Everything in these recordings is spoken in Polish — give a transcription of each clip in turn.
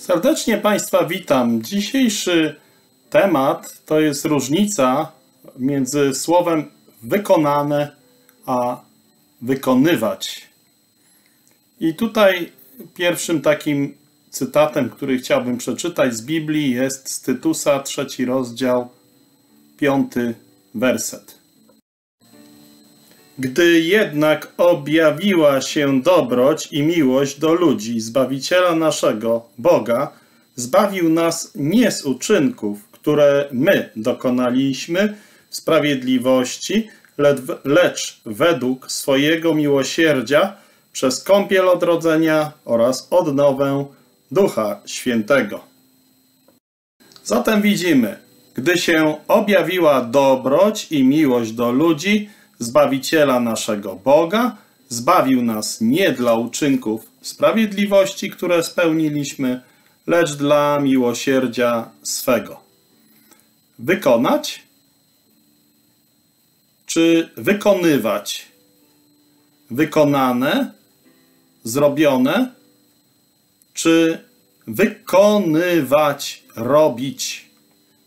Serdecznie Państwa witam. Dzisiejszy temat to jest różnica między słowem wykonane a wykonywać. I tutaj pierwszym takim cytatem, który chciałbym przeczytać z Biblii jest z Tytusa, trzeci rozdział, piąty werset. Gdy jednak objawiła się dobroć i miłość do ludzi, Zbawiciela naszego, Boga, zbawił nas nie z uczynków, które my dokonaliśmy w sprawiedliwości, lecz według swojego miłosierdzia przez kąpiel odrodzenia oraz odnowę Ducha Świętego. Zatem widzimy, gdy się objawiła dobroć i miłość do ludzi, Zbawiciela naszego Boga, zbawił nas nie dla uczynków sprawiedliwości, które spełniliśmy, lecz dla miłosierdzia swego. Wykonać czy wykonywać? Wykonane, zrobione, czy wykonywać, robić?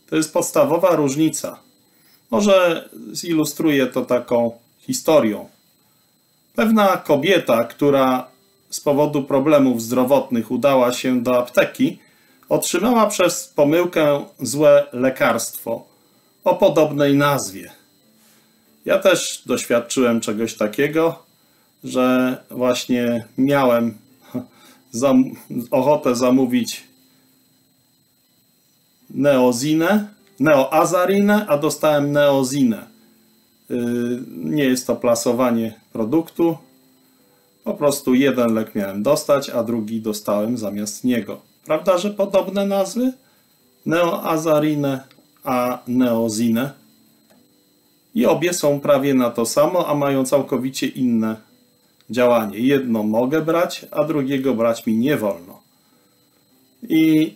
To jest podstawowa różnica. Może zilustruję to taką historią. Pewna kobieta, która z powodu problemów zdrowotnych udała się do apteki, otrzymała przez pomyłkę złe lekarstwo o podobnej nazwie. Ja też doświadczyłem czegoś takiego, że właśnie miałem ochotę zamówić neozinę, neoazarinę, a dostałem neozinę. Y, nie jest to plasowanie produktu. Po prostu jeden lek miałem dostać, a drugi dostałem zamiast niego. Prawda, że podobne nazwy? Neoazarinę, a neozinę. I obie są prawie na to samo, a mają całkowicie inne działanie. Jedno mogę brać, a drugiego brać mi nie wolno. I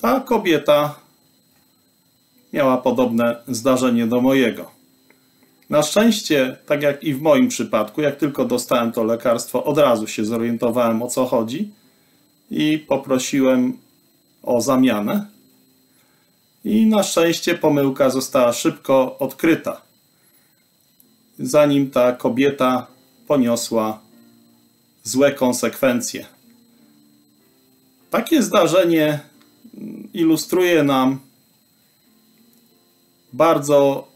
ta kobieta miała podobne zdarzenie do mojego. Na szczęście, tak jak i w moim przypadku, jak tylko dostałem to lekarstwo, od razu się zorientowałem o co chodzi i poprosiłem o zamianę. I na szczęście pomyłka została szybko odkryta, zanim ta kobieta poniosła złe konsekwencje. Takie zdarzenie ilustruje nam bardzo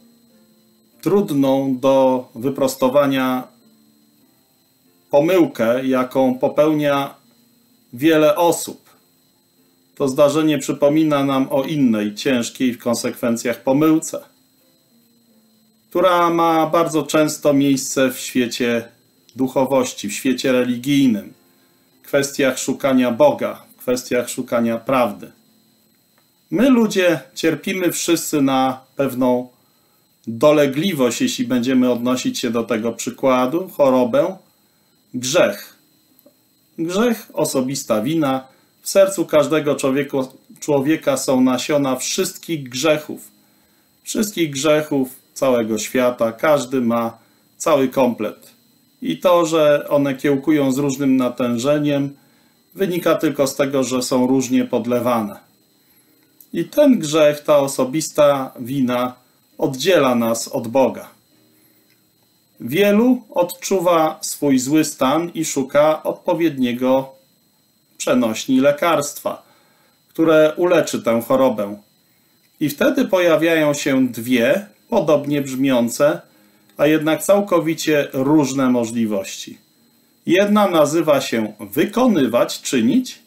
trudną do wyprostowania pomyłkę, jaką popełnia wiele osób. To zdarzenie przypomina nam o innej, ciężkiej w konsekwencjach pomyłce, która ma bardzo często miejsce w świecie duchowości, w świecie religijnym, w kwestiach szukania Boga, w kwestiach szukania prawdy. My ludzie cierpimy wszyscy na pewną dolegliwość, jeśli będziemy odnosić się do tego przykładu, chorobę, grzech. Grzech, osobista wina. W sercu każdego człowieka, człowieka są nasiona wszystkich grzechów. Wszystkich grzechów całego świata. Każdy ma cały komplet. I to, że one kiełkują z różnym natężeniem, wynika tylko z tego, że są różnie podlewane. I ten grzech, ta osobista wina oddziela nas od Boga. Wielu odczuwa swój zły stan i szuka odpowiedniego przenośni lekarstwa, które uleczy tę chorobę. I wtedy pojawiają się dwie podobnie brzmiące, a jednak całkowicie różne możliwości. Jedna nazywa się wykonywać, czynić.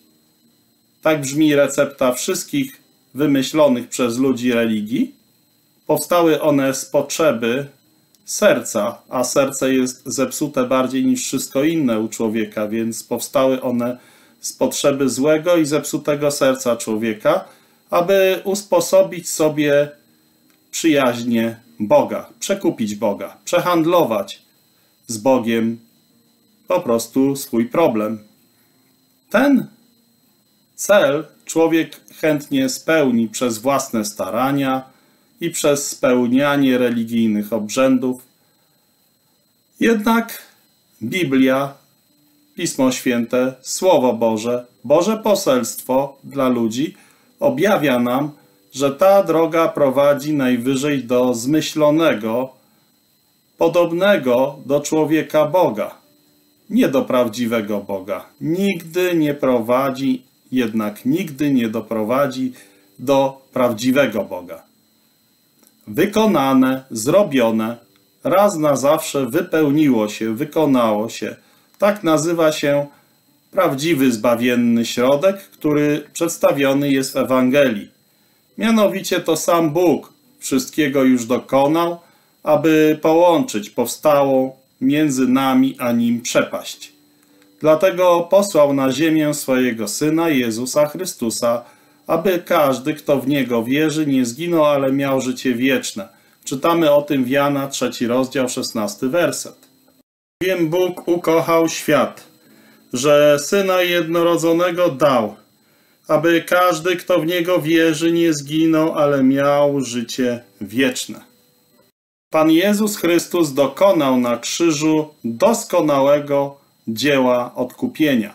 Tak brzmi recepta wszystkich wymyślonych przez ludzi religii. Powstały one z potrzeby serca, a serce jest zepsute bardziej niż wszystko inne u człowieka, więc powstały one z potrzeby złego i zepsutego serca człowieka, aby usposobić sobie przyjaźnie Boga, przekupić Boga, przehandlować z Bogiem po prostu swój problem. Ten cel człowiek chętnie spełni przez własne starania i przez spełnianie religijnych obrzędów. Jednak Biblia Pismo Święte, Słowo Boże, Boże poselstwo dla ludzi objawia nam, że ta droga prowadzi najwyżej do zmyślonego, podobnego do człowieka Boga, nie do prawdziwego Boga. Nigdy nie prowadzi, jednak nigdy nie doprowadzi do prawdziwego Boga. Wykonane, zrobione, raz na zawsze wypełniło się, wykonało się. Tak nazywa się prawdziwy zbawienny środek, który przedstawiony jest w Ewangelii. Mianowicie to sam Bóg wszystkiego już dokonał, aby połączyć powstałą między nami a Nim przepaść. Dlatego posłał na ziemię swojego Syna Jezusa Chrystusa, aby każdy, kto w Niego wierzy, nie zginął, ale miał życie wieczne. Czytamy o tym w Jana, trzeci rozdział, szesnasty werset. Wiem Bóg ukochał świat, że Syna jednorodzonego dał, aby każdy, kto w Niego wierzy, nie zginął, ale miał życie wieczne. Pan Jezus Chrystus dokonał na krzyżu doskonałego dzieła odkupienia.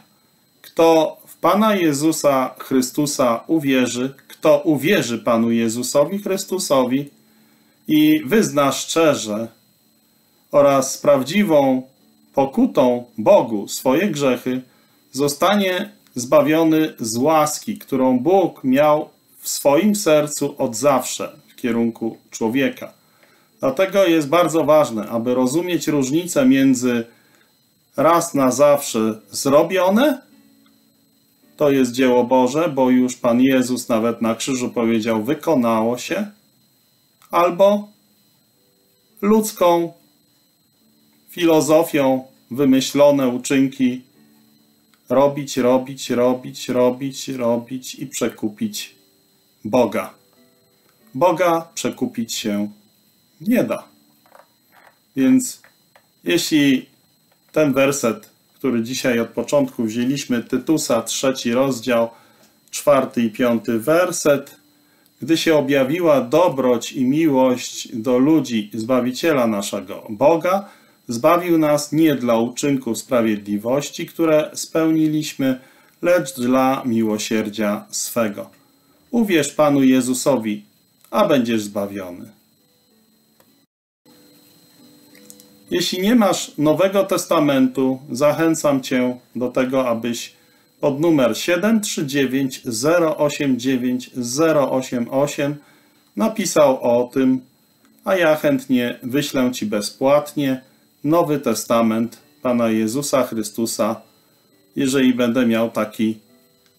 Kto w Pana Jezusa Chrystusa uwierzy, kto uwierzy Panu Jezusowi Chrystusowi i wyzna szczerze oraz prawdziwą pokutą Bogu swoje grzechy, zostanie zbawiony z łaski, którą Bóg miał w swoim sercu od zawsze w kierunku człowieka. Dlatego jest bardzo ważne, aby rozumieć różnicę między raz na zawsze zrobione, to jest dzieło Boże, bo już Pan Jezus nawet na krzyżu powiedział, wykonało się, albo ludzką filozofią wymyślone uczynki robić, robić, robić, robić, robić i przekupić Boga. Boga przekupić się nie da. Więc jeśli ten werset, który dzisiaj od początku wzięliśmy, Tytusa, trzeci rozdział, czwarty i piąty werset, gdy się objawiła dobroć i miłość do ludzi Zbawiciela naszego Boga, zbawił nas nie dla uczynków sprawiedliwości, które spełniliśmy, lecz dla miłosierdzia swego. Uwierz Panu Jezusowi, a będziesz zbawiony. Jeśli nie masz Nowego Testamentu, zachęcam Cię do tego, abyś pod numer 739 089 088 napisał o tym, a ja chętnie wyślę Ci bezpłatnie Nowy Testament Pana Jezusa Chrystusa, jeżeli będę miał taki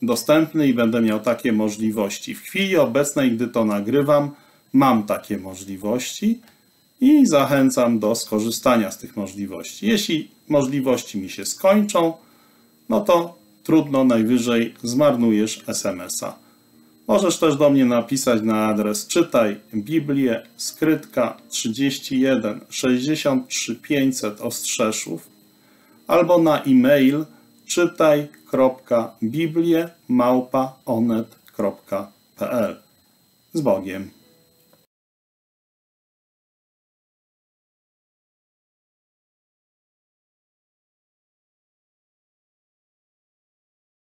dostępny i będę miał takie możliwości. W chwili obecnej, gdy to nagrywam, mam takie możliwości i zachęcam do skorzystania z tych możliwości. Jeśli możliwości mi się skończą, no to trudno, najwyżej zmarnujesz SMS-a. Możesz też do mnie napisać na adres czytaj Biblię, skrytka 31 63 500 Ostrzeszów albo na e-mail czytaj.biblię małpa onet.pl Z Bogiem.